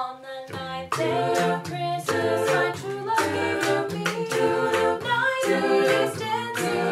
On the night of Christmas, my true love gave to me. Now he's dancing.